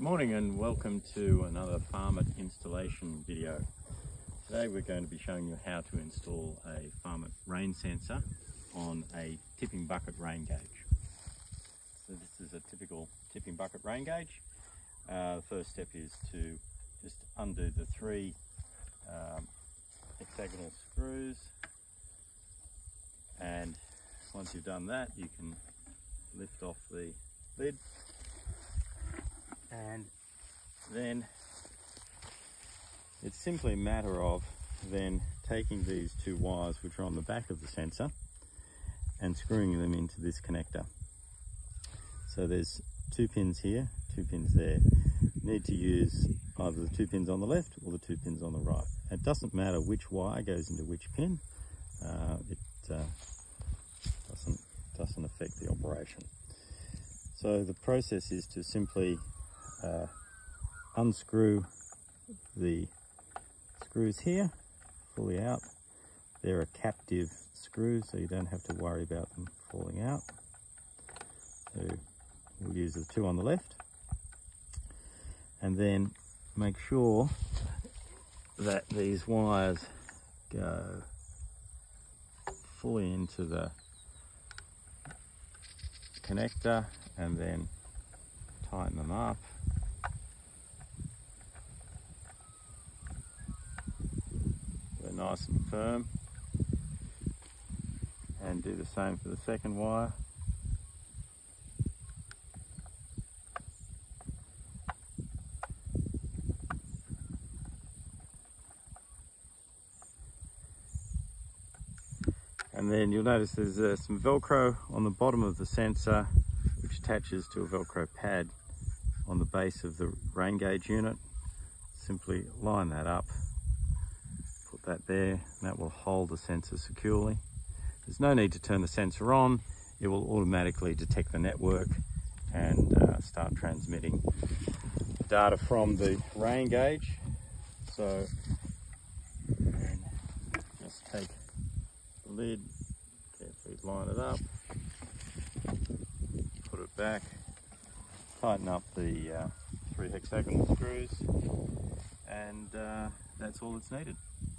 Good morning and welcome to another farmIT installation video. Today we're going to be showing you how to install a farmIT rain sensor on a tipping bucket rain gauge. So this is a typical tipping bucket rain gauge. Uh, the first step is to just undo the three um, hexagonal screws and once you've done that you can lift off the lid then it's simply a matter of then taking these two wires which are on the back of the sensor and screwing them into this connector. So there's two pins here, two pins there. You need to use either the two pins on the left or the two pins on the right. It doesn't matter which wire goes into which pin, uh, it uh, doesn't, doesn't affect the operation. So the process is to simply uh, unscrew the screws here fully out. They're a captive screw, so you don't have to worry about them falling out. So we'll use the two on the left. And then make sure that these wires go fully into the connector and then tighten them up nice and firm. And do the same for the second wire. And then you'll notice there's uh, some velcro on the bottom of the sensor which attaches to a velcro pad on the base of the rain gauge unit. Simply line that up that there that will hold the sensor securely. There's no need to turn the sensor on. It will automatically detect the network and uh, start transmitting data from the rain gauge. So just take the lid, carefully line it up, put it back, tighten up the uh, three hexagonal screws and uh, that's all that's needed.